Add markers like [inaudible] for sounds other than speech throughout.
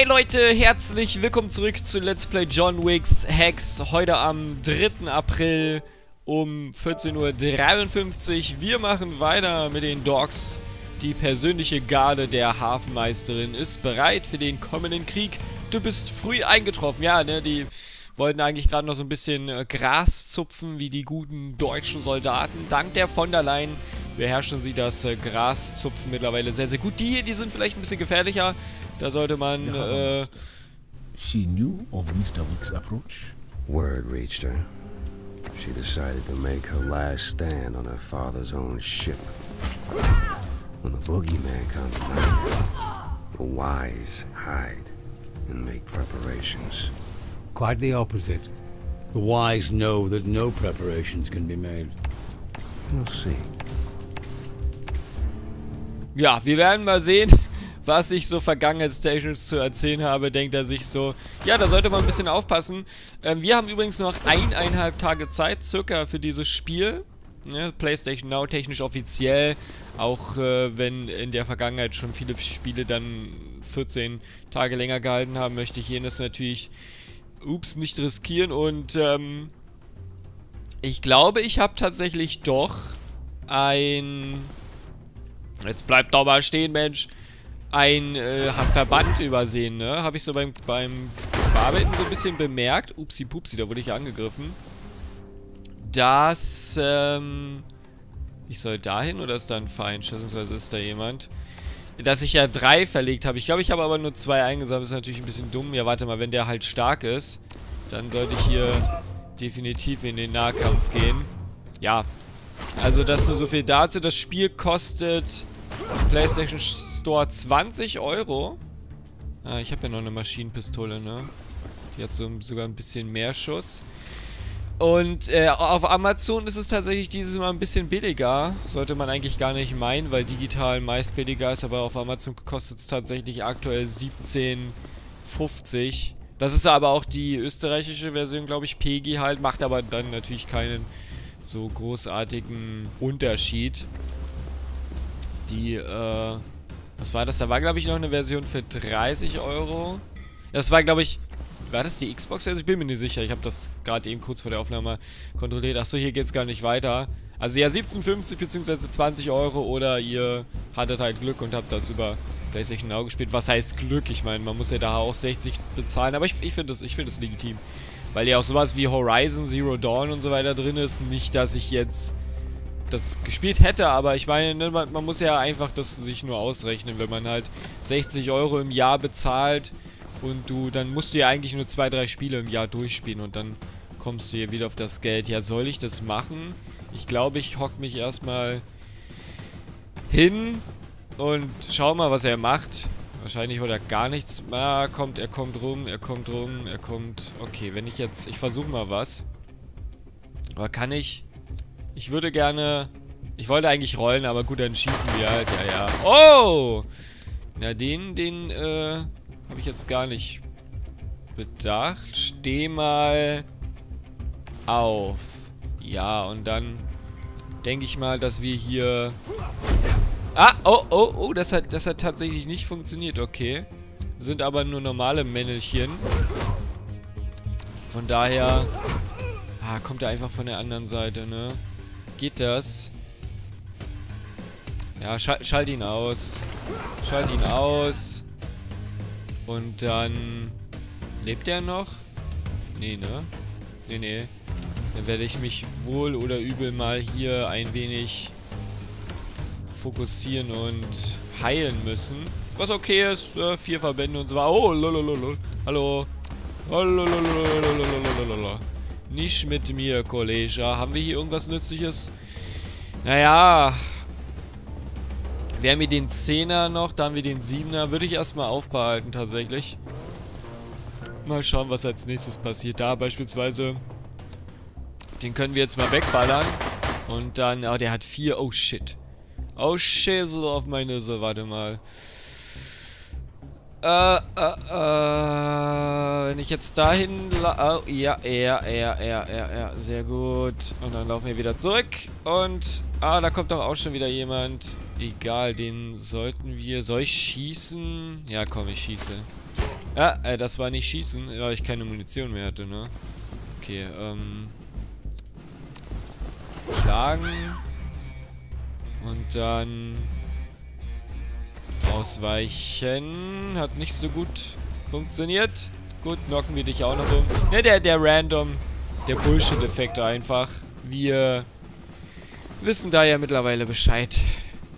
Hey Leute, herzlich willkommen zurück zu Let's Play John Wick's Hex. Heute am 3. April um 14.53 Uhr. Wir machen weiter mit den Dogs. Die persönliche Garde der Hafenmeisterin ist bereit für den kommenden Krieg. Du bist früh eingetroffen. Ja, ne, die wollten eigentlich gerade noch so ein bisschen äh, Gras zupfen, wie die guten deutschen Soldaten. Dank der von der Leyen beherrschen sie das äh, Graszupfen mittlerweile sehr, sehr gut. Die hier, die sind vielleicht ein bisschen gefährlicher. Da sollte man, äh... She knew of Mr. Wick's approach? Word reached her. She decided to make her last stand on her father's own ship. When the boogeyman comes around, the wise hide and make preparations. Quite the opposite. The wise know that no preparations can be made. We'll see. Ja, wir werden mal sehen, was ich so vergangenheitstechnisch zu erzählen habe, denkt er sich so, ja, da sollte man ein bisschen aufpassen. Ähm, wir haben übrigens noch eineinhalb Tage Zeit, circa, für dieses Spiel. Ja, PlayStation Now technisch offiziell, auch äh, wenn in der Vergangenheit schon viele Spiele dann 14 Tage länger gehalten haben, möchte ich jenes natürlich, ups, nicht riskieren und ähm, ich glaube, ich habe tatsächlich doch ein Jetzt bleibt doch mal stehen, Mensch. Ein äh, Verband übersehen, ne? Habe ich so beim, beim Bearbeiten so ein bisschen bemerkt. Upsi pupsi, da wurde ich ja angegriffen. Dass, ähm... Ich soll dahin oder ist da ein Feind? Schätzungsweise ist da jemand. Dass ich ja drei verlegt habe. Ich glaube, ich habe aber nur zwei eingesammelt. Ist natürlich ein bisschen dumm. Ja, warte mal, wenn der halt stark ist, dann sollte ich hier definitiv in den Nahkampf gehen. Ja. Also, das nur so viel dazu. Das Spiel kostet PlayStation Store 20 Euro. Ah, ich habe ja noch eine Maschinenpistole, ne? Die hat so, sogar ein bisschen mehr Schuss. Und äh, auf Amazon ist es tatsächlich dieses Mal ein bisschen billiger. Sollte man eigentlich gar nicht meinen, weil digital meist billiger ist. Aber auf Amazon kostet es tatsächlich aktuell 17,50. Das ist aber auch die österreichische Version, glaube ich. PG halt. Macht aber dann natürlich keinen so großartigen Unterschied. Die, äh, was war das? Da war, glaube ich, noch eine Version für 30 Euro. Das war, glaube ich, war das die Xbox? Also ich bin mir nicht sicher. Ich habe das gerade eben kurz vor der Aufnahme kontrolliert. Achso, hier geht es gar nicht weiter. Also ja, 17,50 bzw. 20 Euro oder ihr hattet halt Glück und habt das über PlayStation Now gespielt. Was heißt Glück? Ich meine, man muss ja da auch 60 bezahlen. Aber ich, ich finde das, find das legitim. Weil ja auch sowas wie Horizon, Zero Dawn und so weiter drin ist. Nicht, dass ich jetzt das gespielt hätte, aber ich meine, ne, man, man, muss ja einfach das sich nur ausrechnen, wenn man halt 60 Euro im Jahr bezahlt und du, dann musst du ja eigentlich nur zwei, drei Spiele im Jahr durchspielen und dann kommst du hier wieder auf das Geld. Ja, soll ich das machen? Ich glaube, ich hock mich erstmal hin und schau mal, was er macht. Wahrscheinlich wird er gar nichts. Ah, kommt, er kommt rum, er kommt rum, er kommt... Okay, wenn ich jetzt... Ich versuche mal was. Aber kann ich... Ich würde gerne... Ich wollte eigentlich rollen, aber gut, dann schießen wir halt. Ja, ja. Oh! Na, den, den, äh, habe ich jetzt gar nicht bedacht. Steh mal auf. Ja, und dann denke ich mal, dass wir hier... Ah, oh, oh, oh, das hat, das hat tatsächlich nicht funktioniert, okay. Sind aber nur normale Männelchen. Von daher... Ah, kommt er einfach von der anderen Seite, ne? Geht das? Ja, schal schalt ihn aus. Schalt ihn aus. Und dann... Lebt er noch? Nee, ne? Nee, nee. Dann werde ich mich wohl oder übel mal hier ein wenig fokussieren und heilen müssen. Was okay ist, äh, vier Verbände und weiter. Oh, lolololol. Hallo. Oh, lolololol. Nicht mit mir, Kollege. Haben wir hier irgendwas Nützliches? Naja. Wir haben hier den 10er noch, da haben wir den 7er. Würde ich erstmal aufbehalten, tatsächlich. Mal schauen, was als nächstes passiert. Da beispielsweise. Den können wir jetzt mal wegballern. Und dann, oh, der hat vier. Oh, shit. Oh, shit, so auf meine so, warte mal. Äh, äh, äh, wenn ich jetzt dahin... Oh, ja, ja, ja, ja, ja, ja, sehr gut. Und dann laufen wir wieder zurück. Und, ah, da kommt doch auch schon wieder jemand. Egal, den sollten wir... Soll ich schießen? Ja, komm, ich schieße. Ah, äh, das war nicht schießen, weil ich keine Munition mehr hatte, ne? Okay, ähm... Schlagen. Und dann... Ausweichen. Hat nicht so gut funktioniert. Gut, knocken wir dich auch noch um. Ne, der, der Random, der Bullshit-Effekt einfach. Wir wissen da ja mittlerweile Bescheid.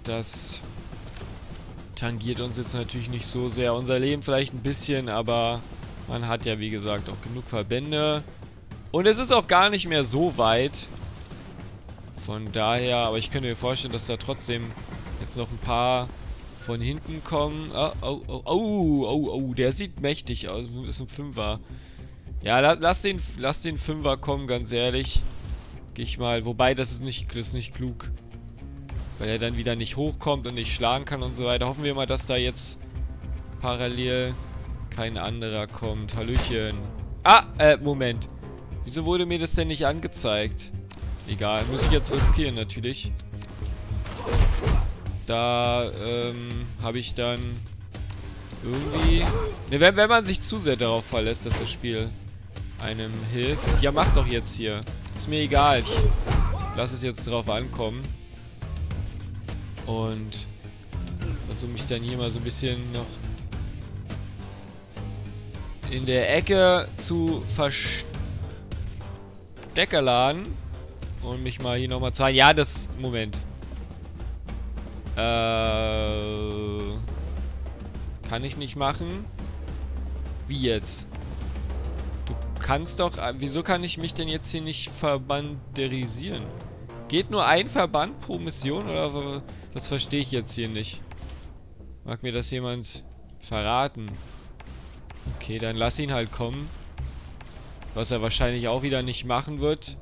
Das tangiert uns jetzt natürlich nicht so sehr. Unser Leben vielleicht ein bisschen, aber man hat ja, wie gesagt, auch genug Verbände. Und es ist auch gar nicht mehr so weit. Von daher, aber ich könnte mir vorstellen, dass da trotzdem jetzt noch ein paar von hinten kommen. Oh, oh, oh, oh, oh, oh, der sieht mächtig aus. Ist ein Fünfer. Ja, lass den, lass den Fünfer kommen, ganz ehrlich. Geh ich mal. Wobei, das ist nicht, das ist nicht klug. Weil er dann wieder nicht hochkommt und nicht schlagen kann und so weiter. Hoffen wir mal, dass da jetzt parallel kein anderer kommt. Hallöchen. Ah, äh, Moment. Wieso wurde mir das denn nicht angezeigt? Egal, muss ich jetzt riskieren natürlich. Da, ähm, habe ich dann irgendwie... Ne, wenn, wenn man sich zu sehr darauf verlässt, dass das Spiel einem hilft. Ja, mach doch jetzt hier. Ist mir egal. Ich lass es jetzt drauf ankommen. Und versuche mich dann hier mal so ein bisschen noch in der Ecke zu versteckerladen. Und mich mal hier nochmal zeigen. Ja, das... Moment. Äh... Kann ich nicht machen? Wie jetzt? Du kannst doch... Äh, wieso kann ich mich denn jetzt hier nicht verbanderisieren? Geht nur ein Verband pro Mission? Oder das verstehe ich jetzt hier nicht. Mag mir das jemand verraten? Okay, dann lass ihn halt kommen. Was er wahrscheinlich auch wieder nicht machen wird.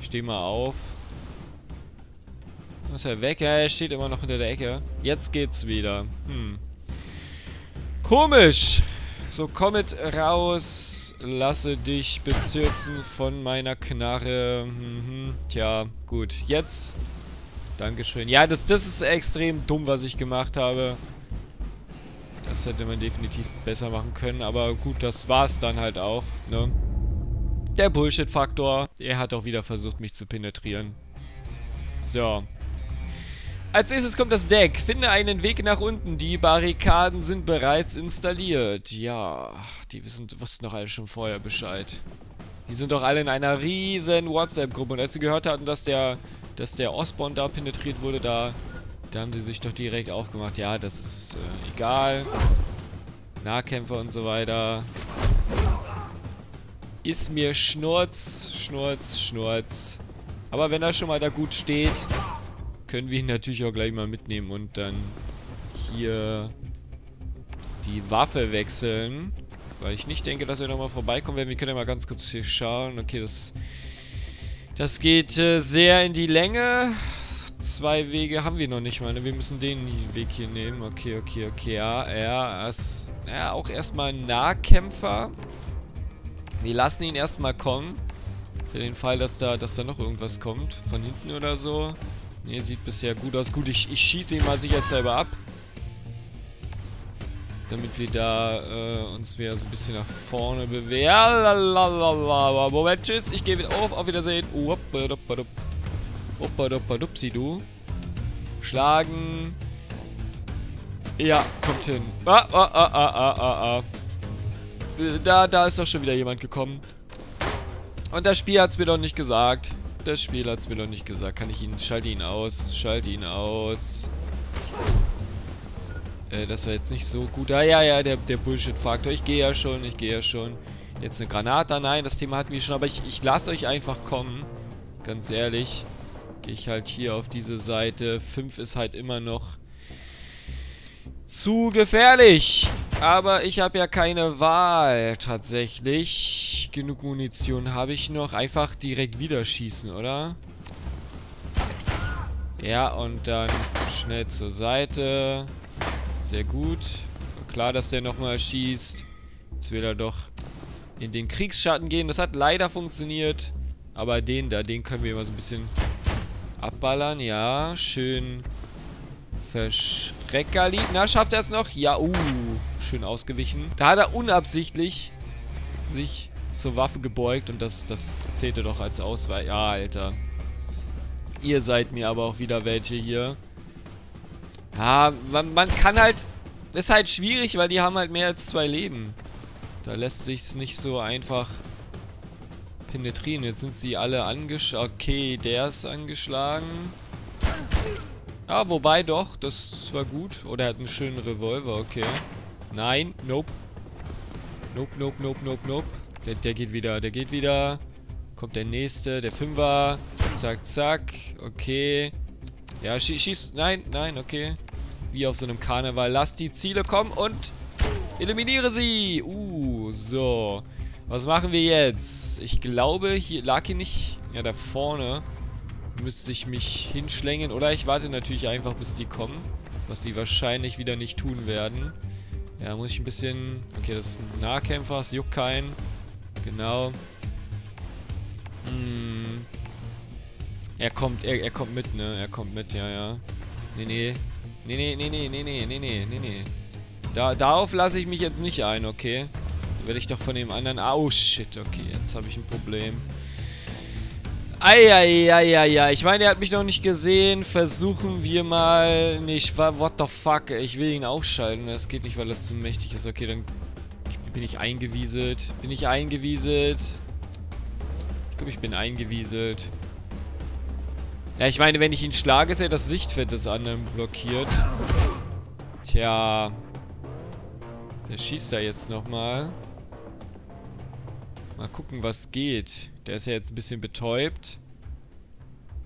Steh mal auf. Ist er weg? Ja, er steht immer noch hinter der Ecke. Jetzt geht's wieder. Hm. Komisch. So, komm mit raus. Lasse dich bezirzen von meiner Knarre. Mhm. Tja, gut. Jetzt. Dankeschön. Ja, das, das ist extrem dumm, was ich gemacht habe. Das hätte man definitiv besser machen können. Aber gut, das war's dann halt auch, ne? Der Bullshit-Faktor. Er hat auch wieder versucht, mich zu penetrieren. So. Als nächstes kommt das Deck. Finde einen Weg nach unten. Die Barrikaden sind bereits installiert. Ja, die wissen, wussten doch alle schon vorher Bescheid. Die sind doch alle in einer riesen WhatsApp-Gruppe. Und als sie gehört hatten, dass der, dass der Osborn da penetriert wurde, da, da haben sie sich doch direkt aufgemacht. Ja, das ist äh, egal. Nahkämpfer und so weiter. Ist mir Schnurz, Schnurz, Schnurz. Aber wenn er schon mal da gut steht, können wir ihn natürlich auch gleich mal mitnehmen und dann hier die Waffe wechseln. Weil ich nicht denke, dass wir nochmal vorbeikommen werden. Wir können ja mal ganz kurz hier schauen. Okay, das, das geht äh, sehr in die Länge. Zwei Wege haben wir noch nicht mal. Ne? Wir müssen den Weg hier nehmen. Okay, okay, okay. Ja, er ist ja, auch erstmal ein Nahkämpfer. Wir lassen ihn erstmal kommen. Für den Fall, dass da, dass da noch irgendwas kommt. Von hinten oder so. Ne, sieht bisher gut aus. Gut, ich, ich schieße ihn mal sicherheitshalber ab. Damit wir da äh, uns wieder so ein bisschen nach vorne bewegen. Moment, tschüss. Ich gehe wieder auf. Auf Wiedersehen. Oppadoppadupsi, du. Schlagen. Ja, kommt hin. Ah, ah, ah, ah, ah, ah, ah. Da, da ist doch schon wieder jemand gekommen. Und das Spiel hat es mir doch nicht gesagt. Das Spiel hat es mir doch nicht gesagt. Kann ich ihn... Schalte ihn aus. Schalte ihn aus. Äh, das war jetzt nicht so gut. Ah, ja, ja, der, der Bullshit-Faktor. Ich gehe ja schon, ich gehe ja schon. Jetzt eine Granate. Nein, das Thema hatten wir schon. Aber ich, ich lasse euch einfach kommen. Ganz ehrlich. Gehe ich halt hier auf diese Seite. 5 ist halt immer noch zu gefährlich. Aber ich habe ja keine Wahl, tatsächlich. Genug Munition habe ich noch. Einfach direkt wieder schießen, oder? Ja, und dann schnell zur Seite. Sehr gut. Klar, dass der nochmal schießt. Jetzt will er doch in den Kriegsschatten gehen. Das hat leider funktioniert. Aber den da, den können wir immer so ein bisschen abballern. Ja, schön Verschreckerlied. Na, schafft er es noch? Ja, uh, schön ausgewichen. Da hat er unabsichtlich sich zur Waffe gebeugt und das, das zählte doch als Ausweich. Ja, Alter. Ihr seid mir aber auch wieder welche hier. Ja, man, man kann halt... Ist halt schwierig, weil die haben halt mehr als zwei Leben. Da lässt sich's nicht so einfach penetrieren. Jetzt sind sie alle angeschlagen. Okay, der ist angeschlagen. Ja, wobei doch, das war gut. Oder er hat einen schönen Revolver, okay. Nein, nope. Nope, nope, nope, nope, nope. Der, der geht wieder, der geht wieder. Kommt der nächste, der Fünfer. Zack, zack. Okay. Ja, schieß, schieß. Nein, nein, okay. Wie auf so einem Karneval. Lass die Ziele kommen und eliminiere sie. Uh, so. Was machen wir jetzt? Ich glaube, hier lag hier nicht... Ja, da vorne müsste ich mich hinschlängen. Oder ich warte natürlich einfach, bis die kommen. Was sie wahrscheinlich wieder nicht tun werden. Ja, muss ich ein bisschen... Okay, das ist ein Nahkämpfer, es juckt keinen. Genau. Hm. Er kommt, er, er kommt mit, ne? Er kommt mit, ja, ja. Nee, nee. Nee, nee, nee, nee, nee, nee, nee, nee, nee. Da, darauf lasse ich mich jetzt nicht ein, okay? Da werde ich doch von dem anderen... Oh, shit, okay. Jetzt habe ich ein Problem. Eieieiei. Ich meine, er hat mich noch nicht gesehen. Versuchen wir mal... Nicht. What the fuck? Ich will ihn ausschalten. Das geht nicht, weil er zu mächtig ist. Okay, dann bin ich eingewieselt. Bin ich eingewieselt? Ich glaube, ich bin eingewieselt. Ja, ich meine, wenn ich ihn schlage, ist er das Sichtfeld des anderen blockiert. Tja. Der schießt da jetzt nochmal. Mal gucken, was geht. Der ist ja jetzt ein bisschen betäubt.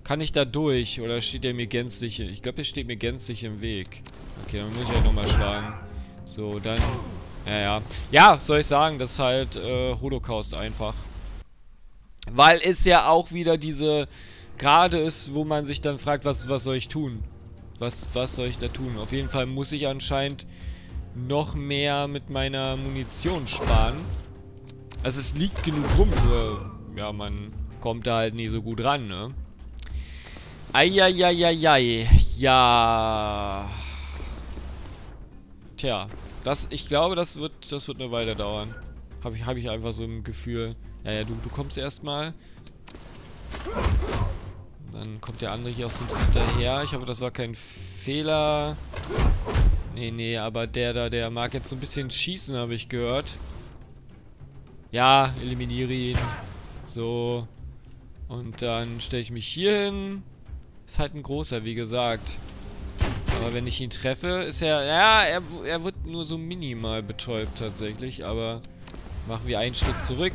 Kann ich da durch? Oder steht er mir gänzlich... Ich glaube, er steht mir gänzlich im Weg. Okay, dann muss ich halt nochmal schlagen. So, dann... Ja, ja. Ja, soll ich sagen, das ist halt äh, Holocaust einfach. Weil es ja auch wieder diese... Gerade ist, wo man sich dann fragt, was, was soll ich tun? Was, was soll ich da tun? Auf jeden Fall muss ich anscheinend noch mehr mit meiner Munition sparen. Also es liegt genug rum, nur, ja, man kommt da halt nie so gut ran, ne? Eieieiei, ja. Tja, das, ich glaube, das wird, das wird eine Weile dauern. Habe ich, hab ich einfach so ein Gefühl. Ja, ja, du, du kommst erstmal. Dann kommt der andere hier aus dem hinterher. Ich hoffe, das war kein Fehler. Nee, nee, aber der da, der mag jetzt so ein bisschen schießen, habe ich gehört. Ja, eliminiere ihn. So. Und dann stelle ich mich hier hin. Ist halt ein großer, wie gesagt. Aber wenn ich ihn treffe, ist er... Ja, er, er wird nur so minimal betäubt tatsächlich. Aber machen wir einen Schritt zurück.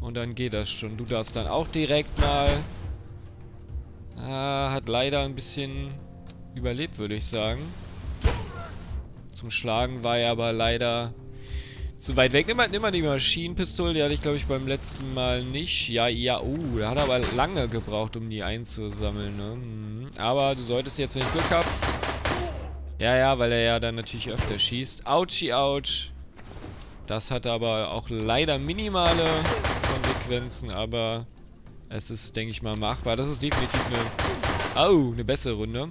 Und dann geht das schon. Du darfst dann auch direkt mal... Ah, hat leider ein bisschen überlebt, würde ich sagen. Zum Schlagen war er aber leider zu weit weg. Nimm mal, nimm mal die Maschinenpistole, die hatte ich glaube ich beim letzten Mal nicht. Ja, ja, uh, da hat er aber lange gebraucht, um die einzusammeln, ne? Mhm. Aber du solltest jetzt, wenn ich Glück habe... Ja, ja, weil er ja dann natürlich öfter schießt. Autschi, ouch. Das hat aber auch leider minimale Konsequenzen, aber es ist, denke ich mal, machbar. Das ist definitiv eine... Oh, eine bessere Runde.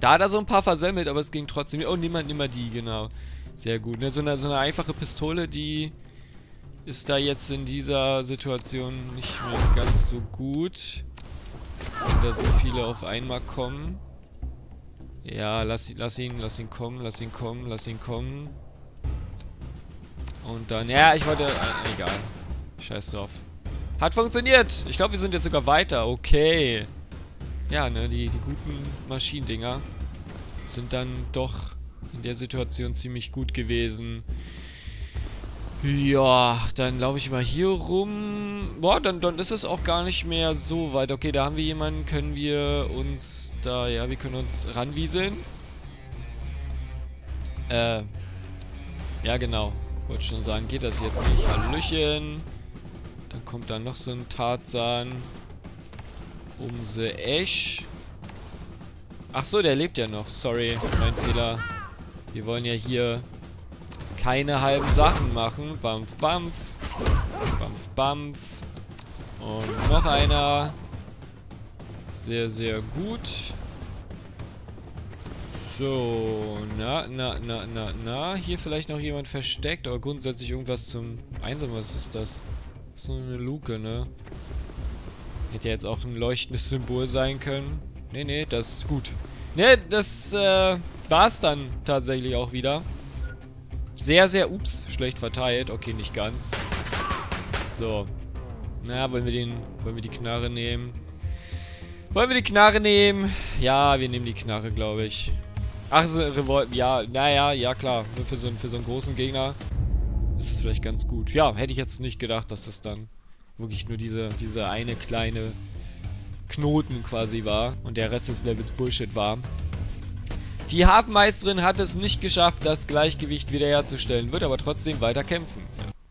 Da hat er so ein paar versemmelt, aber es ging trotzdem... Oh, niemand, mal die, genau. Sehr gut. Ne, so, eine, so eine einfache Pistole, die ist da jetzt in dieser Situation nicht mehr ganz so gut. Wenn da so viele auf einmal kommen. Ja, lass, lass ihn, lass ihn kommen, lass ihn kommen, lass ihn kommen. Und dann, ja, ich wollte, äh, egal. Scheiß drauf. Hat funktioniert. Ich glaube, wir sind jetzt sogar weiter. Okay. Ja, ne, die, die guten Maschinendinger sind dann doch in der Situation ziemlich gut gewesen. Ja, dann laufe ich mal hier rum. Boah, dann, dann ist es auch gar nicht mehr so weit. Okay, da haben wir jemanden, können wir uns da, ja, wir können uns ranwieseln. Äh, ja genau. Wollte schon sagen, geht das jetzt nicht. Hallöchen. Dann kommt da noch so ein Tarzan. Umse Esch. Ach so, der lebt ja noch. Sorry, mein Fehler. Wir wollen ja hier keine halben Sachen machen. Bampf, bampf. Bampf, bampf. Und noch einer. Sehr, sehr gut. So, na, na, na, na, na. Hier vielleicht noch jemand versteckt, aber grundsätzlich irgendwas zum Einsammeln. Was ist das? So eine Luke, ne? Hätte jetzt auch ein leuchtendes Symbol sein können. Nee, nee, das ist gut. Ne, das äh, war's dann tatsächlich auch wieder. Sehr, sehr, ups, schlecht verteilt. Okay, nicht ganz. So. Na, wollen wir den, wollen wir die Knarre nehmen? Wollen wir die Knarre nehmen? Ja, wir nehmen die Knarre, glaube ich. Ach, so, Revolt, ja, naja, ja klar. Nur für so, für so einen großen Gegner ist das vielleicht ganz gut. Ja, hätte ich jetzt nicht gedacht, dass das dann wirklich nur diese, diese eine kleine Knoten quasi war und der Rest des Levels Bullshit war. Die Hafenmeisterin hat es nicht geschafft, das Gleichgewicht wiederherzustellen, wird aber trotzdem weiter kämpfen.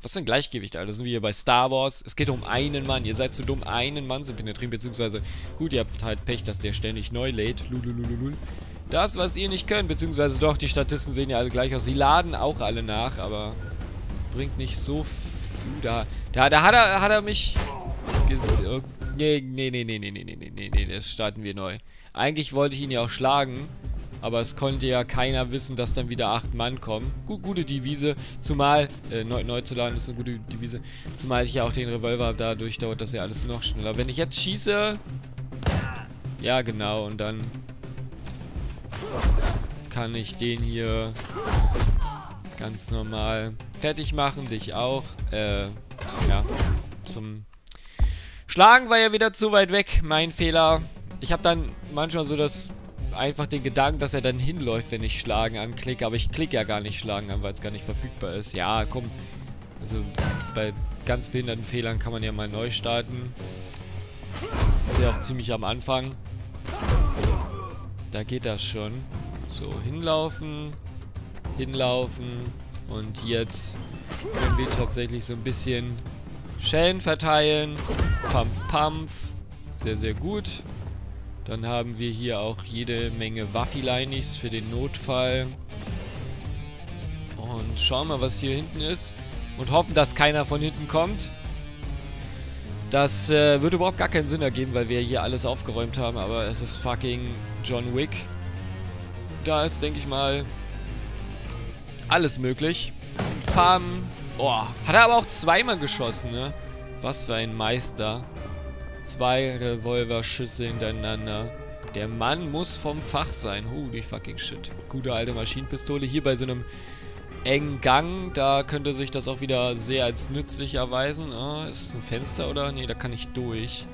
Was ist ein Gleichgewicht, Alter? Sind wir hier bei Star Wars. Es geht um einen Mann. Ihr seid zu dumm, einen Mann zu penetrieren, beziehungsweise, gut, ihr habt halt Pech, dass der ständig neu lädt. Lulululul. Das, was ihr nicht könnt, beziehungsweise doch, die Statisten sehen ja alle gleich aus. Sie laden auch alle nach, aber bringt nicht so viel. Da, da, da hat er, hat er mich... Nee, nee, nee, nee, nee, nee, nee, nee, nee, das starten wir neu. Eigentlich wollte ich ihn ja auch schlagen, aber es konnte ja keiner wissen, dass dann wieder acht Mann kommen. Gut, gute Devise, zumal, äh, neu, neu zu laden ist eine gute Devise, zumal ich ja auch den Revolver habe, dadurch dauert das ja alles noch schneller. Wenn ich jetzt schieße... Ja, genau, und dann kann ich den hier ganz normal fertig machen, dich auch. Äh, ja, zum Schlagen war ja wieder zu weit weg, mein Fehler. Ich habe dann manchmal so das einfach den Gedanken, dass er dann hinläuft, wenn ich Schlagen anklicke. Aber ich klicke ja gar nicht Schlagen an, weil es gar nicht verfügbar ist. Ja, komm. Also bei ganz behinderten Fehlern kann man ja mal neu starten. Ist ja auch ziemlich am Anfang. Da geht das schon. So, hinlaufen. Hinlaufen. Und jetzt können wir tatsächlich so ein bisschen Schellen verteilen. Pampf, Pampf. Sehr, sehr gut. Dann haben wir hier auch jede Menge Waffileinis für den Notfall. Und schauen mal, was hier hinten ist. Und hoffen, dass keiner von hinten kommt. Das äh, würde überhaupt gar keinen Sinn ergeben, weil wir hier alles aufgeräumt haben. Aber es ist fucking John Wick. Da ist, denke ich mal, alles möglich. Pam. Oh, hat er aber auch zweimal geschossen, ne? Was für ein Meister. Zwei Revolverschüsse hintereinander. Der Mann muss vom Fach sein. Holy fucking shit. Gute alte Maschinenpistole. Hier bei so einem engen Gang, da könnte sich das auch wieder sehr als nützlich erweisen. Oh, ist es ein Fenster oder? Ne, da kann ich durch.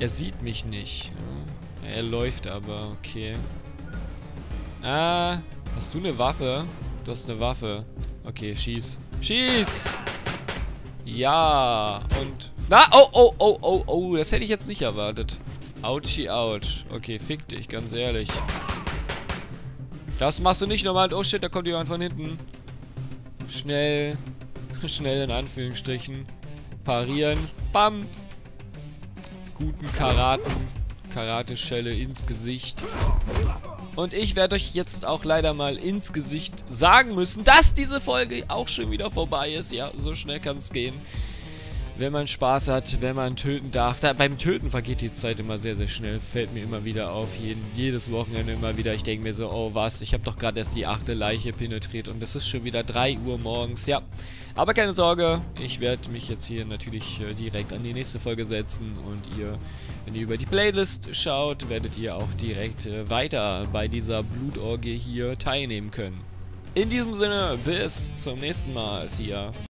Er sieht mich nicht. Ne? Er läuft aber, okay. Ah, hast du eine Waffe? Du hast eine Waffe. Okay, schieß. Schieß! Ja, und na, oh, oh, oh, oh, oh, das hätte ich jetzt nicht erwartet. Ouchie, ouch. Okay, fick dich, ganz ehrlich. Das machst du nicht normal. Oh shit, da kommt jemand von hinten. Schnell, [laughs] schnell in Anführungsstrichen. Parieren. Bam. Guten Karaten. Karate-Schelle ins Gesicht. Und ich werde euch jetzt auch leider mal ins Gesicht sagen müssen, dass diese Folge auch schon wieder vorbei ist. Ja, so schnell kann es gehen wenn man Spaß hat, wenn man töten darf. Da, beim Töten vergeht die Zeit immer sehr, sehr schnell. Fällt mir immer wieder auf. Jeden, jedes Wochenende immer wieder. Ich denke mir so, oh was, ich habe doch gerade erst die achte Leiche penetriert und es ist schon wieder 3 Uhr morgens. Ja, aber keine Sorge, ich werde mich jetzt hier natürlich äh, direkt an die nächste Folge setzen und ihr, wenn ihr über die Playlist schaut, werdet ihr auch direkt äh, weiter bei dieser Blutorgie hier teilnehmen können. In diesem Sinne, bis zum nächsten Mal. See ya.